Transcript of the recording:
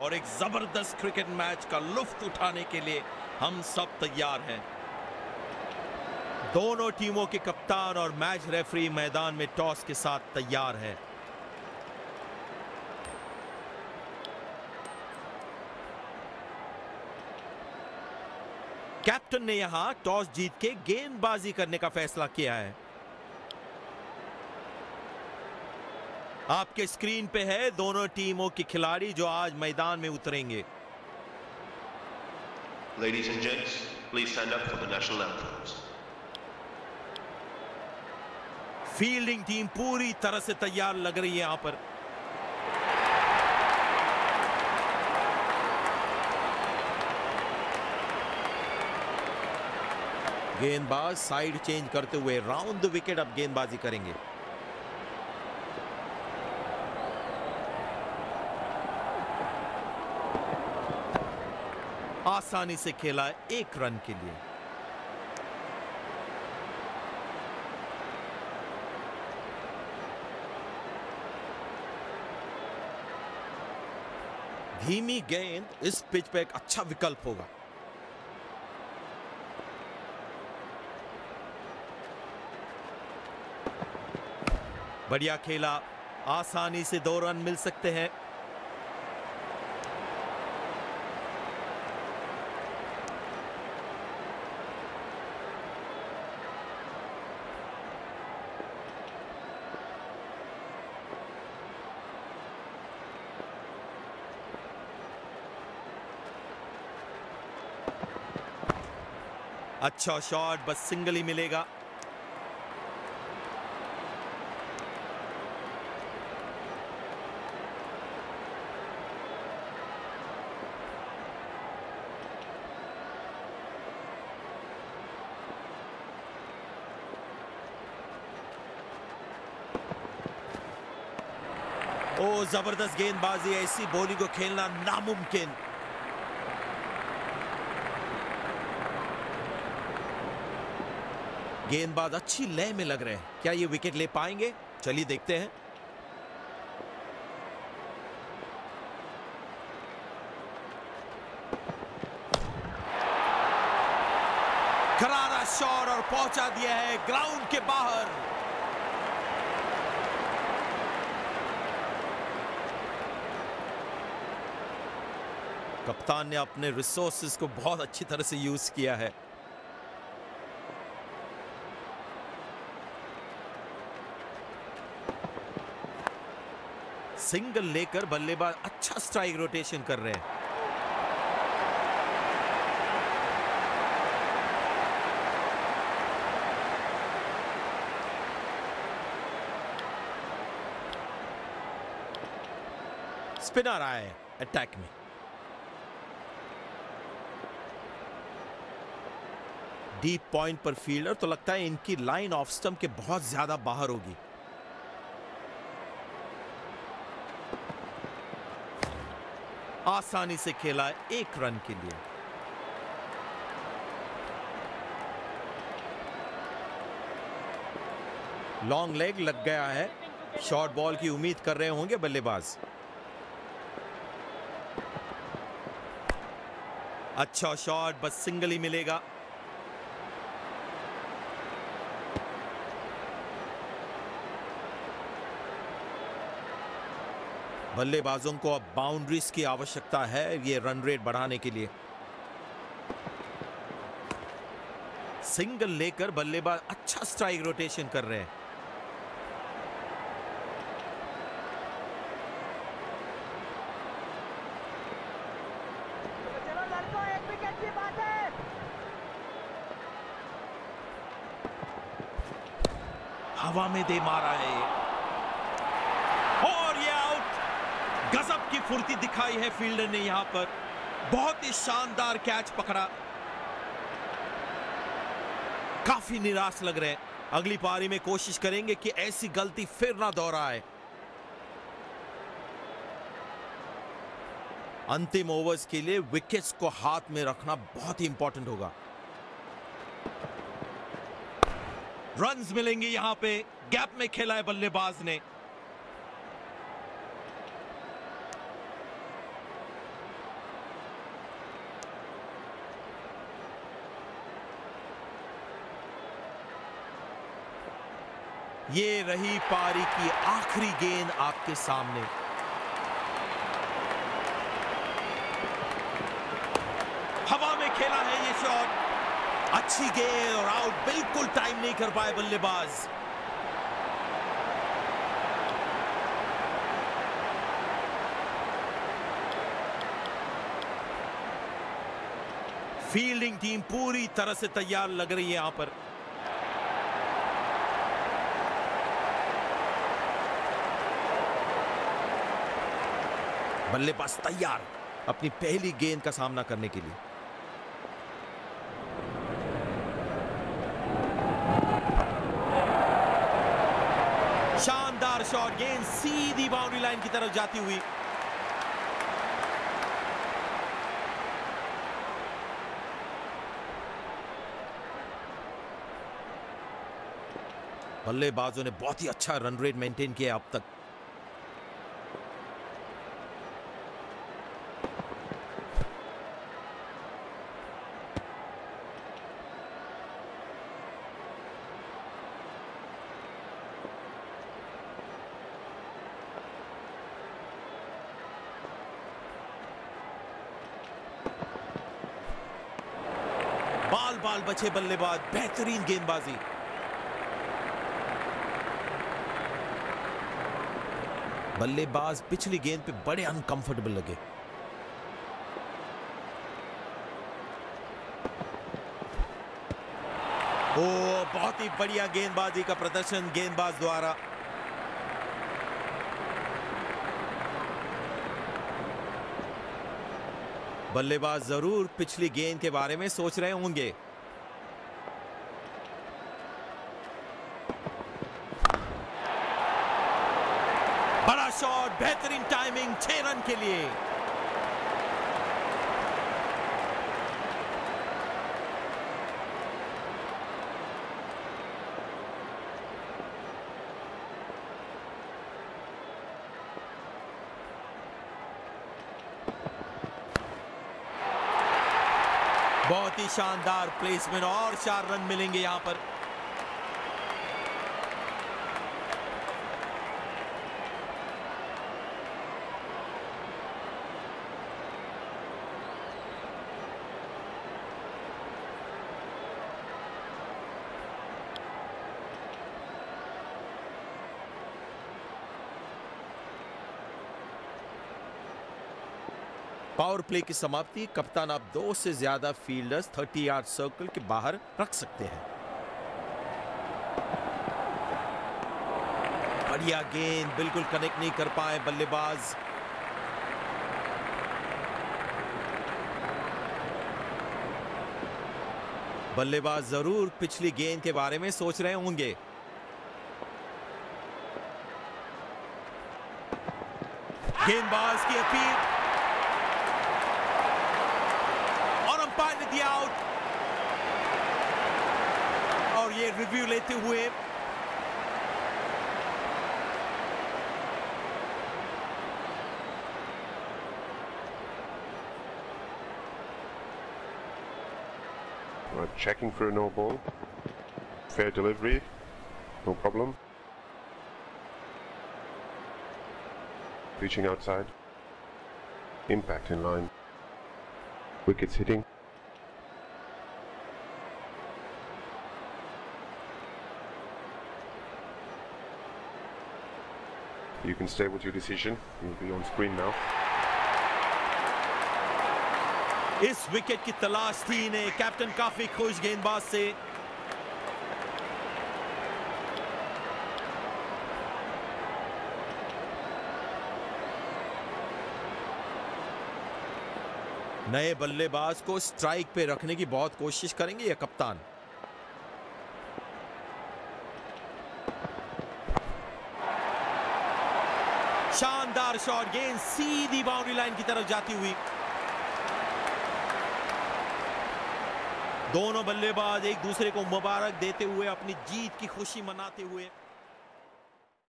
और एक ज़बरदस्त क्रिकेट मैच का लुफ्त उठाने के लिए हम सब तैयार हैं। दोनों टीमों के कप्तान और मैच रेफरी मैदान में टॉस के साथ तैयार है। कैप्टन ने यहाँ टॉस जीत के गेंदबाजी करने का फैसला किया है। आपके स्क्रीन पे है दोनों टीमों के खिलाड़ी जो आज मैदान में उतरेंगे। Ladies and gents, please stand up for the national anthems. Fielding team पूरी तरह से तैयार लग रही है यहाँ पर। गेंदबाज साइड चेंज करते हुए राउंड द विकेट अब गेंदबाजी करेंगे। आसानी से खेला एक रन के लिए। धीमी गेंद, इस पिच पे एक अच्छा विकल्प होगा। बढ़िया खेला। आसानी से दो रन मिल सकते हैं। अच्छा शॉट बस सिंगल ही मिलेगा। ओ ज़बरदस्त गेंदबाजी ऐसी बॉलिंग को खेलना नामुमकिन। गेंदबाज अच्छी लय में लग रहे हैं। क्या ये विकेट ले पाएँगे? चलिए देखते हैं। करारा शॉट और पहुँचा दिया है ग्राउंड के बाहर। कप्तान ने अपने रिसोर्सेज को बहुत अच्छी तरह से यूज़ किया है। सिंगल लेकर बल्लेबाज अच्छा स्ट्राइक रोटेशन कर रहे हैं। स्पिनर आए अटैक में। डीप पॉइंट पर फील्डर तो लगता है इनकी लाइन ऑफ़ स्टंप के बहुत ज़्यादा बाहर होगी। आसानी से खेला एक रन के लिए। लॉन्ग लेग लग गया है। शॉर्ट बॉल की उम्मीद कर रहे होंगे बल्लेबाज। अच्छा शॉट बस सिंगल ही मिलेगा। बल्लेबाजों को अब बाउंड्रीज की आवश्यकता है ये रन रेट बढ़ाने के लिए। सिंगल लेकर बल्लेबाज अच्छा स्ट्राइक रोटेशन कर रहे हैं। हवा में दे मारा है ये। और ये आउट गजब की फुर्ती दिखाई है फील्डर ने यहाँ पर। बहुत ही शानदार कैच पकड़ा। काफ़ी निराश लग रहे हैं। अगली पारी में कोशिश करेंगे कि ऐसी गलती फिर ना दोहराए। अंतिम ओवर्स के लिए विकेट्स को हाथ में रखना बहुत ही इंपॉर्टेंट होगा। रन्स मिलेंगे यहाँ पे। गैप में खेला है बल्लेबाज ने। ये रही पारी की आखिरी गेंद आपके सामने। हवा में खेला है ये शॉट। अच्छी गेंद और आउट, बिल्कुल टाइम नहीं कर पाए बल्लेबाज। फील्डिंग टीम पूरी तरह से तैयार लग रही है यहाँ पर। बल्लेबाज तैयार, अपनी पहली गेंद का सामना करने के लिए। शानदार शॉट, गेंद सीधी बाउंड्री लाइन की तरफ़ जाती हुई। बल्लेबाजों ने बहुत ही अच्छा रन रेट मेंटेन किया अब तक। बाल बाल बचे बल्लेबाज बेहतरीन गेंदबाजी। बल्लेबाज पिछली गेंद पे बड़े अनकंफर्टेबल लगे। ओ, बहुत ही बढ़िया गेंदबाजी का प्रदर्शन गेंदबाज द्वारा। बल्लेबाज ज़रूर पिछली गेंद के बारे में सोच रहे होंगे। बड़ा शॉट बेहतरीन टाइमिंग छह रन के लिए। बहुत ही शानदार प्लेसमेंट और चार रन मिलेंगे यहाँ पर। पावर प्ले की समाप्ति, कप्तान आप दो से ज़्यादा फील्डर्स 30 यार्ड सर्कल के बाहर रख सकते हैं। बढ़िया गेंद, बिल्कुल कनेक्ट नहीं कर पाए बल्लेबाज। बल्लेबाज ज़रूर पिछली गेंद के बारे में सोच रहे होंगे। गेंदबाज की appeal batted out. Oh, Aurier review later whip. Right, checking for a no ball. Fair delivery, no problem. Reaching outside. Impact in line. Wickets hitting. You can stay with your decision. You'll be on screen now. इस wicket की तलाश थी इन्हें captain काफ़ी खुश गेंदबाज से नए बल्लेबाज को स्ट्राइक पे रखने की बहुत कोशिश करेंगे ये कप्तान शानदार शॉट गेंद सीधी बाउंड्री लाइन की तरफ़ जाती हुई। दोनों बल्लेबाज एक दूसरे को मुबारक देते हुए, अपनी जीत की खुशी मनाते हुए।